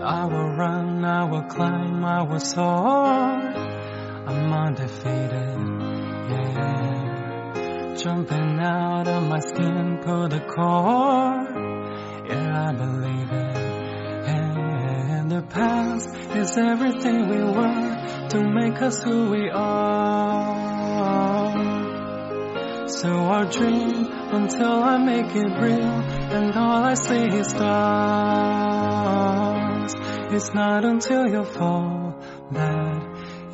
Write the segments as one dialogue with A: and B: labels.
A: I will run, I will climb, I will soar. I'm undefeated, yeah. Jumping out of my skin, pull the cord. Yeah, I believe it. And the past is everything we were to make us who we are. So I'll dream until I make it real, and all I see is stars. It's not until you fall that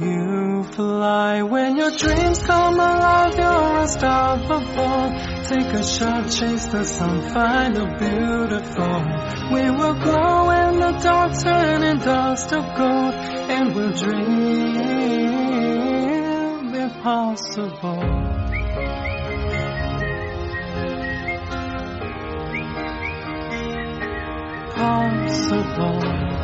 A: you fly. When your dreams come alive, you're unstoppable. Take a shot, chase the sun, find the beautiful. We will glow in the dark, turning dust to gold, and we'll dream impossible. Possible.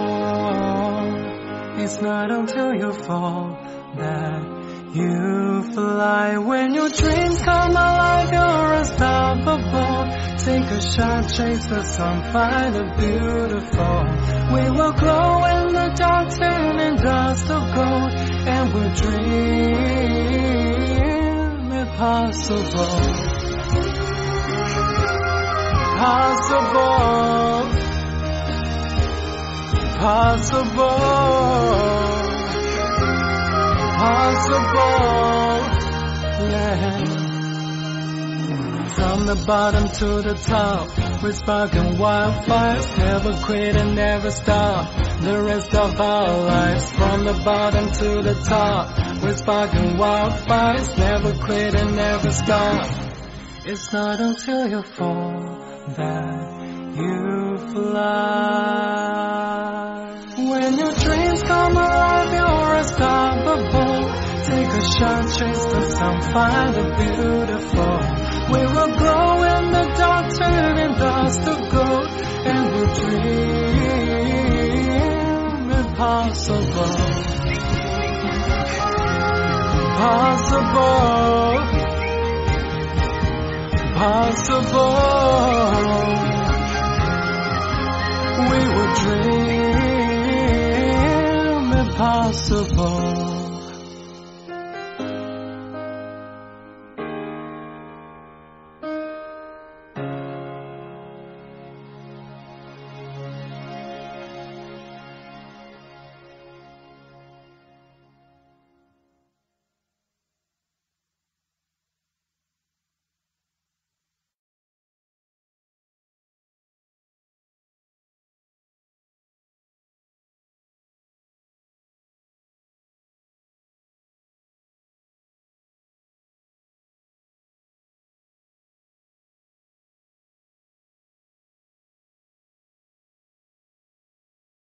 A: It's not until you fall that you fly. When your dreams come alive, you're unstoppable. Take a shot, chase the sun, find the beautiful. We will glow in the dark, turning dust to gold, and we'll dream impossible. Possible possible, possible, possible, yeah. From the bottom to the top, we're sparking wildfires, never quit and never stop. The rest of our lives, from the bottom to the top, we're sparking wildfires, never quit and never stop. It's not until you fall that you fly. When your dreams come alive, you're unstoppable. Take a shot, chase the sun, find the beautiful. We will glow in the dark, turning dust to gold, and we'll dream impossible. Possible, possible. We will dream impossible.